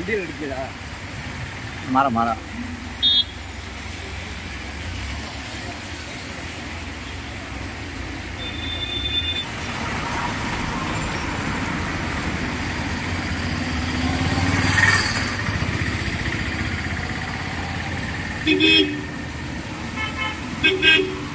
வண்டியில் இருக்குதா மரம் மரம் Thank you.